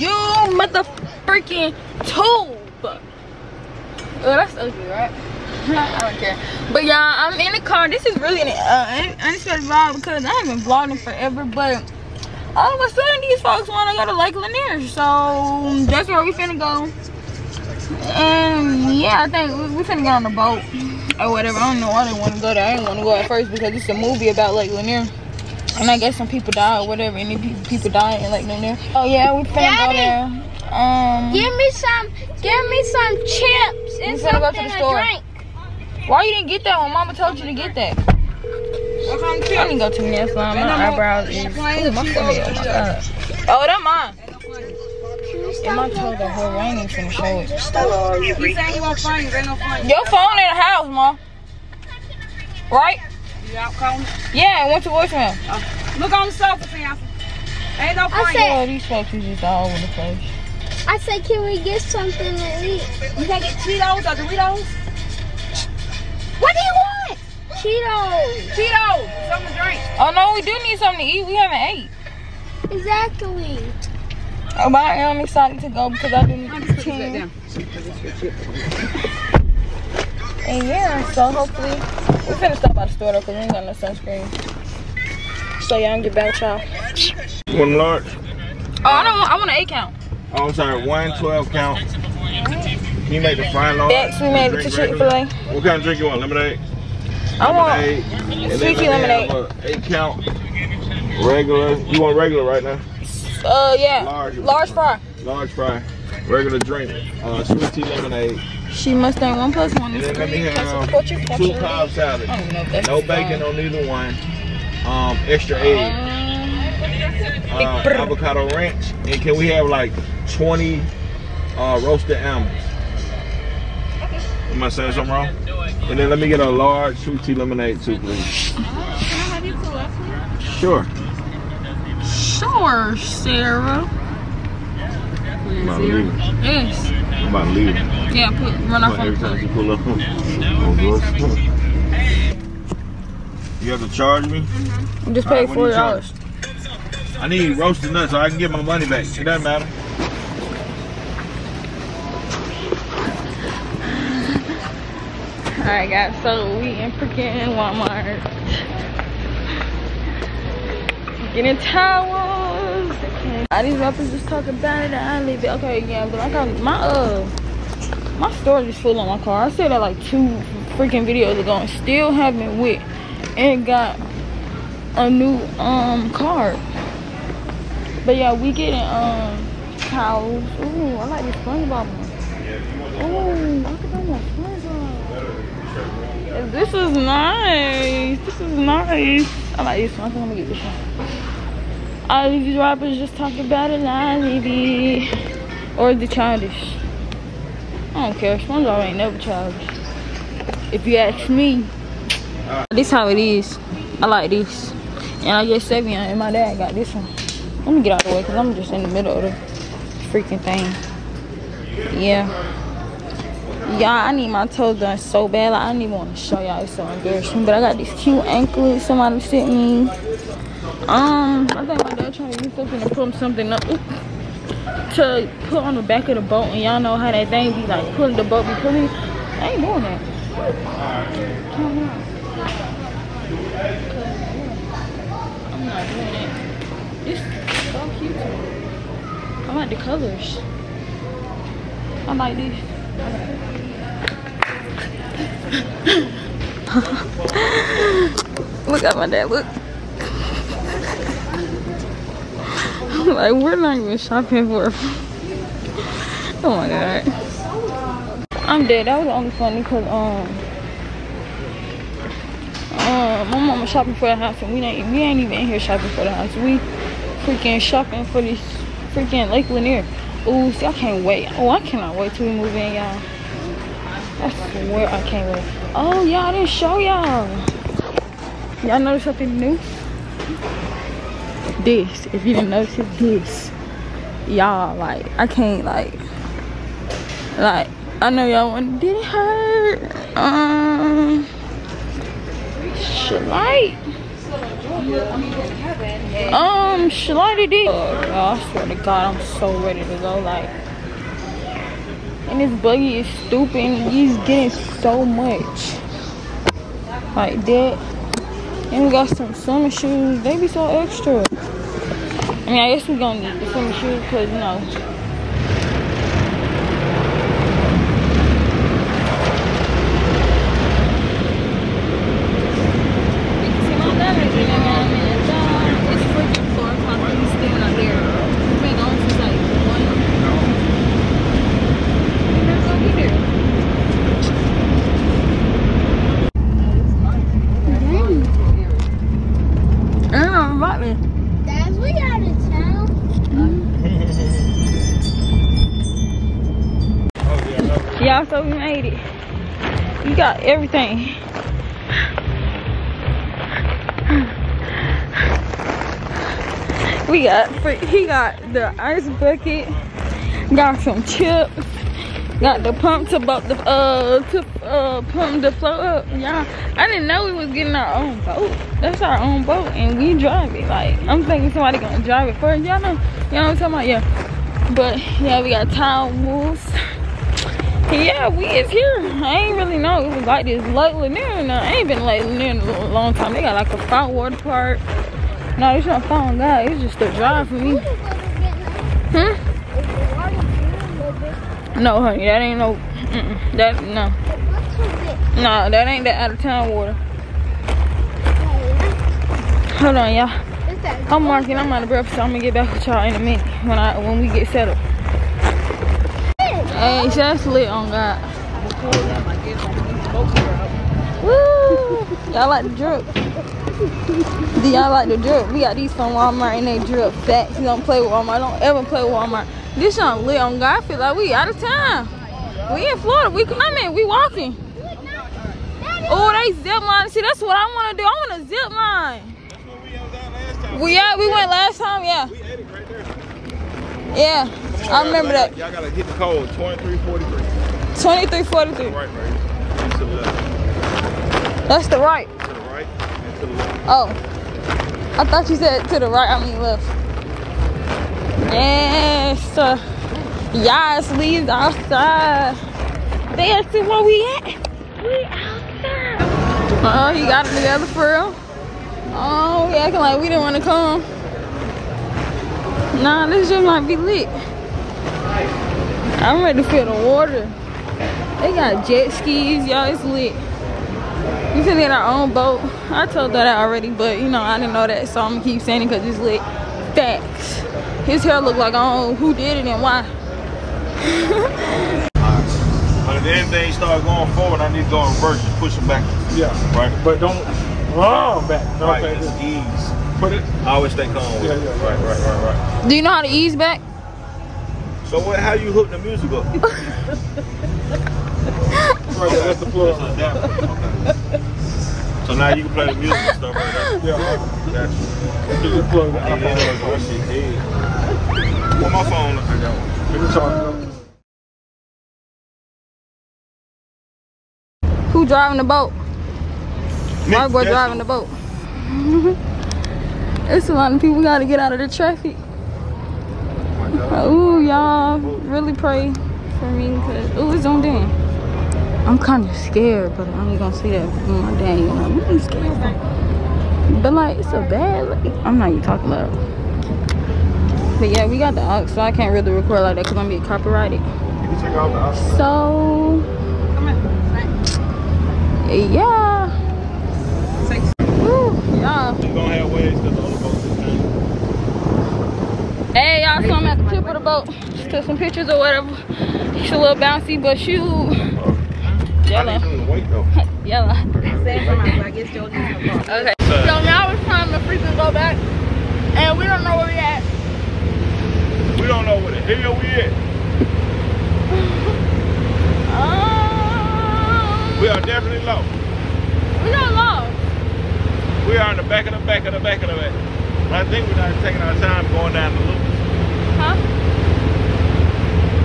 you mother freaking tube. Oh, that's ugly, right? I don't care. But y'all, I'm in the car. This is really an uh, unexpected vlog because I haven't vlogged in forever. But all of a sudden, these folks want to go to Lake Lanier. So that's where we finna go. And yeah, I think we, we finna get on the boat or whatever. I don't know I they want to go there. I didn't want to go at first because it's a movie about Lake Lanier. And I guess some people die or whatever. Any people, people die in Lake Lanier. Oh yeah, we finna Daddy. go there. Um, Give me some, give me some chips and We finna go to the to store. drink. why you didn't get that when Mama told you to get that? I didn't go to nail salon. My eyebrows is. Ooh, my forehead. Oh my god. Oh, that mine. And my toes are whole. I ain't even finna show it. He saying he won't find you. There ain't no find. Your phone in the house, Mom. Right? You out calling? Yeah, it went to voicemail. Look on the sofa, Sam. Ain't no I find said- Oh, these folks is just all over the place. I said, can we get something to eat? you. You can't get Cheetos or Doritos? What do you want? Cheetos. Cheetos. Something to drink. Oh no, we do need something to eat. We haven't ate. Exactly. Oh, but I am excited to go because I do need I'll to just put this change. down. And yeah, so hopefully we finna stop by the store though because we ain't got no sunscreen. So y'all can get back y'all. One large. Oh, I don't. want- I want an eight count. Oh, I'm sorry, one 12 count. Can you make the fine large? Next, we made it to Chick-fil-A. What kind of drink you want? Lemonade? I want. sweet tea lemonade. Eight count. Regular. You want regular right now? Uh, yeah. Large. Large fry. Large fry. Regular drink. Uh, sweet tea lemonade. She must Mustang one plus one. Is then let me have a two. Cobb salad. I don't even know if that's No bacon on either one. Um, extra egg. Um, Uh, avocado ranch. And can we have like 20 uh, roasted almonds? Am I saying something wrong? And then let me get a large sweet tea lemonade too, please. Sure. Sure, Sarah. I'm about to leave it. Yes. I'm about to leave. Yeah, put run off on every time you pull up. You have to charge me? Mm-hmm. You just All paid right, what do forty you charge? dollars. I need roasted nuts so I can get my money back. It doesn't matter. Alright guys, so we in freaking Walmart. Getting towels. All these rappers just talk about it. I leave it. Okay, yeah, but I got my uh my storage is full on my car. I said that like two freaking videos ago and still haven't went and got a new um card. But yeah, we getting um towels. Ooh, I like this SpongeBob one. Ooh, I think I want SpongeBob. This is nice. This is nice. I like this one. I'm gonna get this one. All these rappers just talk about it, leave it. Or the childish. I don't care. SpongeBob ain't never childish. If you ask me, this how it is. I like this. And I get Savion and my dad got this one. Let me get out of the way because I'm just in the middle of the freaking thing. Yeah. Y'all, I need my toes done so bad. Like, I don't even want to show y'all. It's so embarrassing. But I got these cute anklets somebody sent me. Um, I think my dad trying to use something to put something up to put on the back of the boat. And y'all know how that thing be like pulling the boat be pulling. I ain't doing that. I'm not doing that. This is so cute. I like the colors. I like this. Look at my dad, look. like, we're not even shopping for Oh my god. I'm dead. That was only funny because, um, uh, my mama shopping for the house and we ain't, we ain't even here shopping for the house. We freaking shopping for this freaking Lake Lanier. Ooh, see, I can't wait. Oh, I cannot wait till we move in, y'all. I swear I can't wait. Oh, y'all, didn't show y'all. Y'all notice something new? This, if you didn't notice this. Y'all, like, I can't, like, like, I know y'all want, did it hurt? Um, like, Um, Shalati D. Oh, I swear to God, I'm so ready to go. Like, and this buggy is stupid. He's getting so much. Like that. And we got some summer shoes. They be so extra. Mean, I guess we gonna need the summer shoes because, you know, damage, you know got everything. We got, he got the ice bucket, got some chips, got the pump to the uh to uh pump the flow up. Y'all, I didn't know we was getting our own boat. That's our own boat, and we drive it. Like I'm thinking somebody gonna drive it first. Y'all know, y'all know what I'm talking about? Yeah. But yeah, we got towels. Yeah, we is here. I ain't really know it was like this lately. Near, no, I ain't been near in a long time. They got like a fountain water park. No, it's not fountain guy. It's just a drive for me. Hmm? No, honey, that ain't no. Mm-mm, that no, no, that ain't that out of town water. Hold on, y'all. I'm marking. I'm out of breath, so I'm gonna get back with y'all in a minute when I when we get settled. Hey, that's lit on God. Woo! Y'all like the drip? Do y'all like the drip? We got these from Walmart and they drip facts. You don't play with Walmart. Don't ever play with Walmart. This one lit on God. I feel like we out of town. We in Florida. We I mean we walking. Oh, they zip line. See, that's what I want to do. I want to zip line. That's where we was last time. We yeah, we went last time. Yeah, We ate it right there. yeah. I remember that. Y'all gotta hit the code 2343. Twenty-three forty-three. Right, right. To the left. That's the right. To the right and to the left. Oh, I thought you said to the right. I mean left. Yes, uh, yes, leaves outside. That's where we at. We outside. Oh, he got it together for real. Oh, we acting like we didn't want to come. Nah, this just might be lit. I'm ready to feel the water. They got jet skis, y'all. It's lit. We finna get our own boat. I told that already, but you know, I didn't know that, so I'm gonna keep saying it because it's lit. Facts. His hair look like I don't know who did it and why. But if anything start going forward, I need to go in reverse. Just push them back. Yeah, Right. but don't run back. No, Right. okay, Just ease. Put it. I always stay calm. with Yeah, yeah, Right, right, right, right. Do you know how to ease back? So what? How you hook the music up? Right there, that's the floor. Just adapt. Okay. So now you can play the music and stuff right there. Yeah, Gotcha. do the plug. I need to go shit dead. Put my phone. I got one. Let me charge it up. Who driving the boat? My boy That's- driving the boat. It's a lot of people gotta get out of the traffic. Ooh, y'all really pray for me because ooh, it's on in. I'm kind of scared, but I ain't gonna say that with my dad. You know, I'm scared. But like, it's a bad. Like, I'm not even talking loud. But yeah, we got the aux, so I can't really record like that because I'm gonna be copyrighted. So yeah. Woo, y'all. You gonna have waves because the other boats is coming. Hey y'all, so I'm at the tip of the boat. Just took some pictures or whatever. It's a little bouncy, but shoot. Yellow. need them to wait though. Yellow. I guess Joe needs a car. Okay. So now it's time to freaking go back. And we don't know where we at. We don't know where the hell we at. Um, We are definitely low. we got lost. We are in the back of the back of the back of the back. I think we're not taking our time going down the loop. Huh?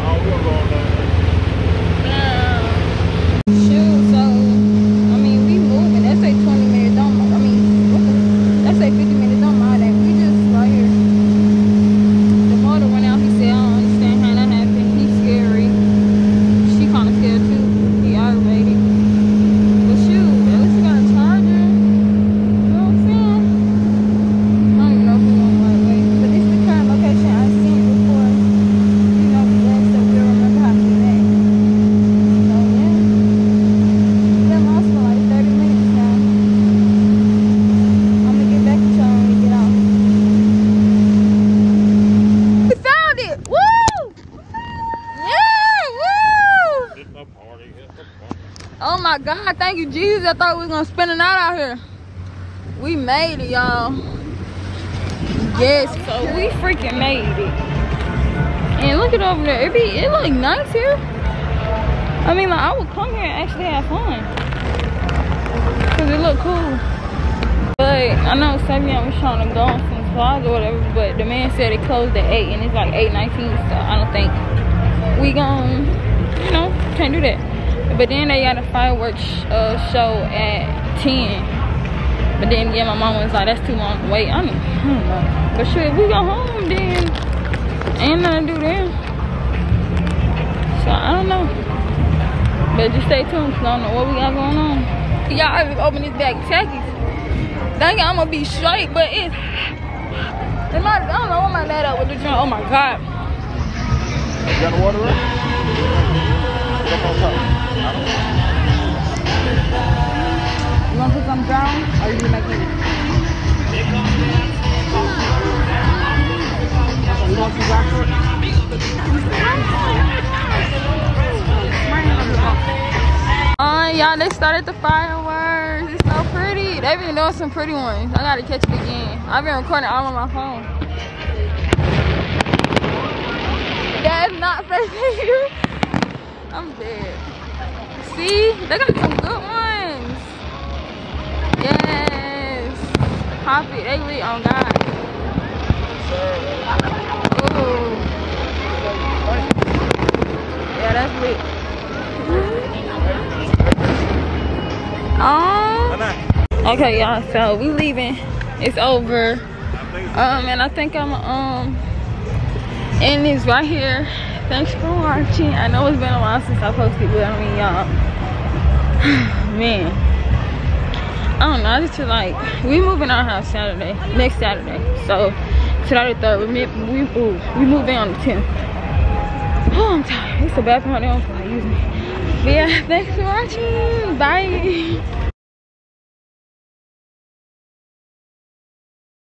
Oh, we're going down there. Yeah. Shoot, so, I mean, we moving. That say 20 minutes. Don't, I mean, what the, that say 50 Oh my God, thank you, Jesus. I thought we was gonna spend the night out here. We made it, y'all. Yes, so we freaking made it. And look at over there. It be it look nice here. I mean like I would come here and actually have fun. Cause it look cool. But I know Savion was trying to go on some slides or whatever, but the man said it closed at 8 and it's like 8.19, so I don't think we gon' you know, can't do that. But then they got a fireworks uh, show at 10. But then, yeah, my mom was like, that's too long to wait. I don't, I don't know. But sure, if we go home, then ain't nothing to do there. So, I don't know. But just stay tuned, because I don't know what we got going on. Y'all, I just open this bag of Takis. Think I'm going to be straight, but it's... It might, I don't know what my dad up with the drink. Oh, my God. You got the water? Up. You want to some down, or you make it? You want some black short? Uh, y'all, they started the fireworks. It's so pretty. They've been doing some pretty ones. I gotta catch it again. I've been recording all on my phone. That's not you. I'm dead. See, they got some good ones. Yes. It. They lit on God. Ooh. Yeah, that's lit. Um, okay, y'all. So we leaving. It's over. Um, and I think I'm um and it's right here. Thanks for watching. I know it's been a while since I posted, but I mean, y'all, man, I don't know. I just feel like we moving our house Saturday, next Saturday. So the third. We we we move in on the tenth. Oh, I'm tired. It's the bathroom. I don't feel like using it. But yeah, thanks for watching. Bye.